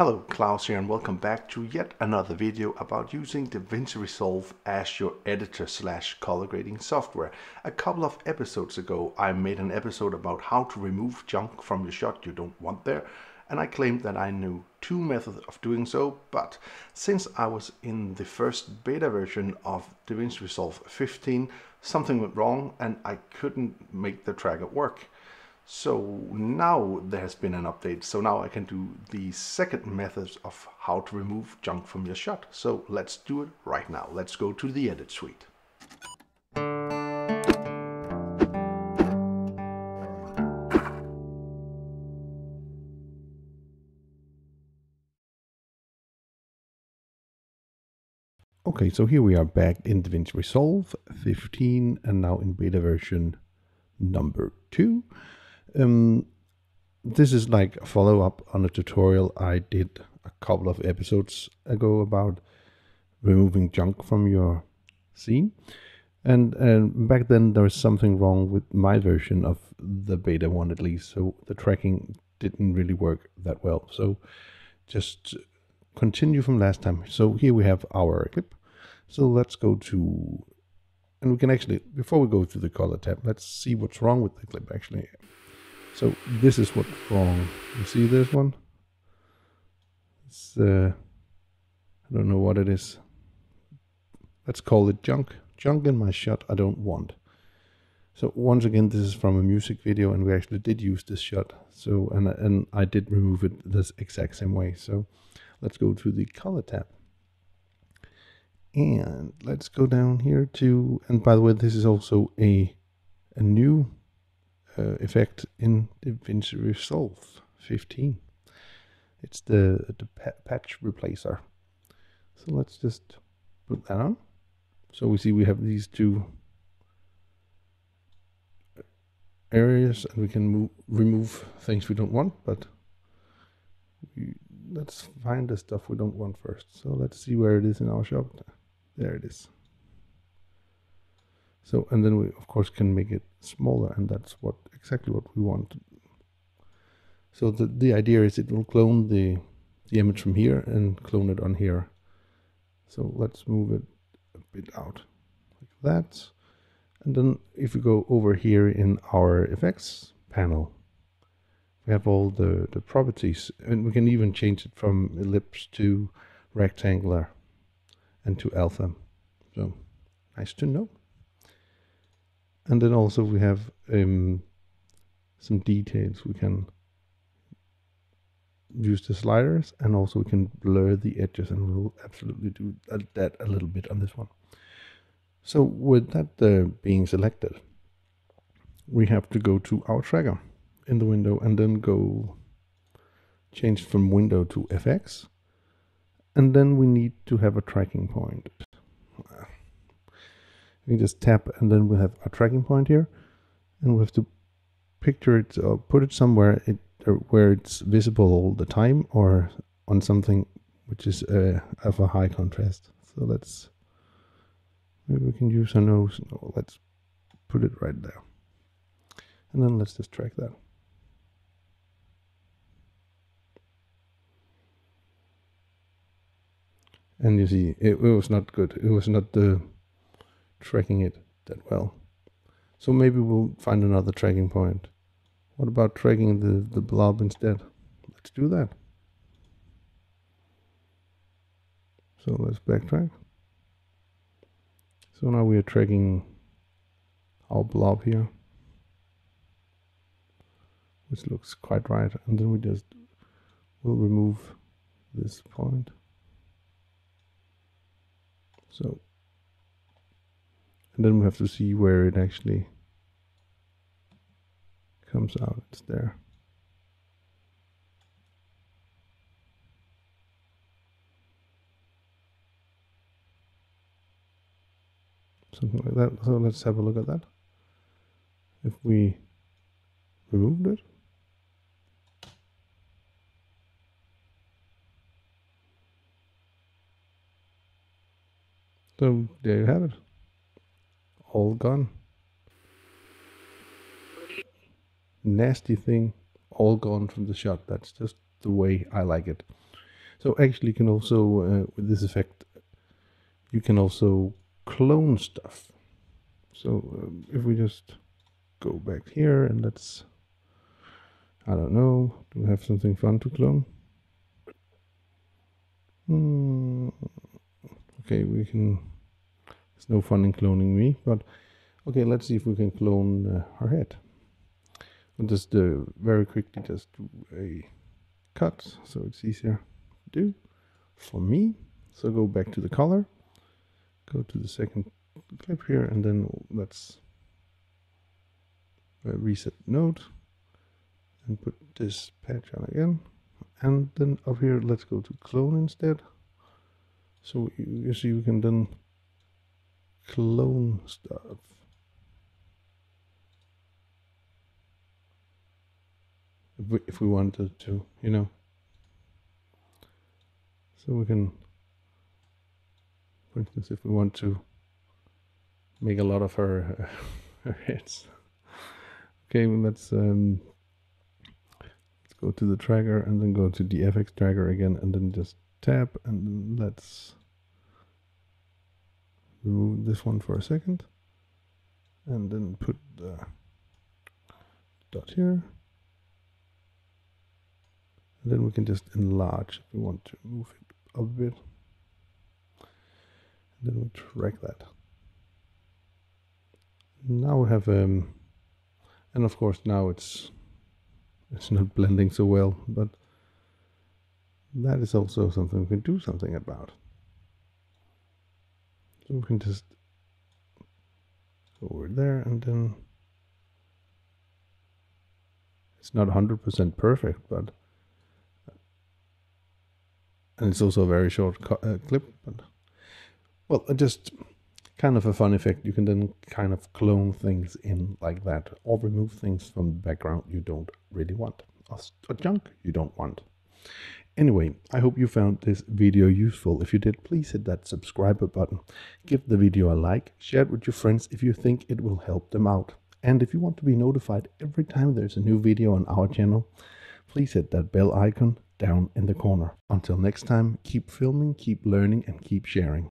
Hello, Klaus here and welcome back to yet another video about using DaVinci Resolve as your editor slash color grading software. A couple of episodes ago I made an episode about how to remove junk from your shot you don't want there and I claimed that I knew two methods of doing so, but since I was in the first beta version of DaVinci Resolve 15, something went wrong and I couldn't make the tracker work. So now there has been an update, so now I can do the second method of how to remove junk from your shot. So let's do it right now. Let's go to the edit suite. Okay, so here we are back in DaVinci Resolve 15 and now in beta version number 2. Um, this is like a follow up on a tutorial I did a couple of episodes ago about removing junk from your scene. And, and back then there was something wrong with my version of the beta one at least, so the tracking didn't really work that well. So just continue from last time. So here we have our clip. So let's go to, and we can actually, before we go to the color tab, let's see what's wrong with the clip actually. So this is what's wrong. You see this one? It's, uh, I don't know what it is. Let's call it junk. Junk in my shot I don't want. So once again, this is from a music video, and we actually did use this shot. So and and I did remove it this exact same way. So let's go to the color tab, and let's go down here to. And by the way, this is also a a new uh, effect in DaVinci Resolve 15. It's the, the patch replacer. So let's just put that on. So we see we have these two areas and we can move, remove things we don't want, but we, let's find the stuff we don't want first. So let's see where it is in our shop. There it is. So, and then we of course can make it smaller and that's what exactly what we want. So the, the idea is it will clone the, the image from here and clone it on here. So let's move it a bit out like that. And then if we go over here in our effects panel, we have all the, the properties and we can even change it from ellipse to rectangular and to alpha. So nice to know. And then also we have um, some details. We can use the sliders and also we can blur the edges and we'll absolutely do that a little bit on this one. So with that uh, being selected, we have to go to our tracker in the window and then go change from window to FX. And then we need to have a tracking point. We just tap and then we'll have a tracking point here. And we have to picture it or put it somewhere it, where it's visible all the time or on something which is uh, of a high contrast. So let's maybe we can use a nose. No, let's put it right there. And then let's just track that. And you see, it, it was not good. It was not uh, tracking it that well. So maybe we'll find another tracking point. What about tracking the, the blob instead? Let's do that. So let's backtrack. So now we are tracking our blob here, which looks quite right. And then we just will remove this point. So, and then we have to see where it actually comes out, it's there. Something like that. So let's have a look at that. If we removed it, So there you have it. All gone. nasty thing all gone from the shot. That's just the way I like it. So actually, you can also uh, with this effect, you can also clone stuff. So um, if we just go back here and let's, I don't know, do we have something fun to clone? Hmm. Okay, we can. There's no fun in cloning me, but okay, let's see if we can clone uh, our head. I'll just uh, very quickly just do a cut so it's easier to do for me. So go back to the color, go to the second clip here, and then let's uh, reset node and put this patch on again. And then up here, let's go to clone instead. So you, you see we can then clone stuff. If we, if we wanted to, you know. So we can, for instance, if we want to make a lot of her, her heads. Okay, well, let's um, let's go to the tracker and then go to the FX tracker again and then just tap and let's remove this one for a second. And then put the dot here. And then we can just enlarge if we want to move it up a bit. And then we track that. Now we have um and of course now it's it's not blending so well but that is also something we can do something about. So we can just go over there and then it's not 100% perfect, but and it's also a very short uh, clip, but well, just kind of a fun effect. You can then kind of clone things in like that or remove things from the background you don't really want or, or junk you don't want. Anyway, I hope you found this video useful. If you did, please hit that subscribe button. Give the video a like, share it with your friends if you think it will help them out. And if you want to be notified every time there's a new video on our channel, please hit that bell icon down in the corner. Until next time, keep filming, keep learning, and keep sharing.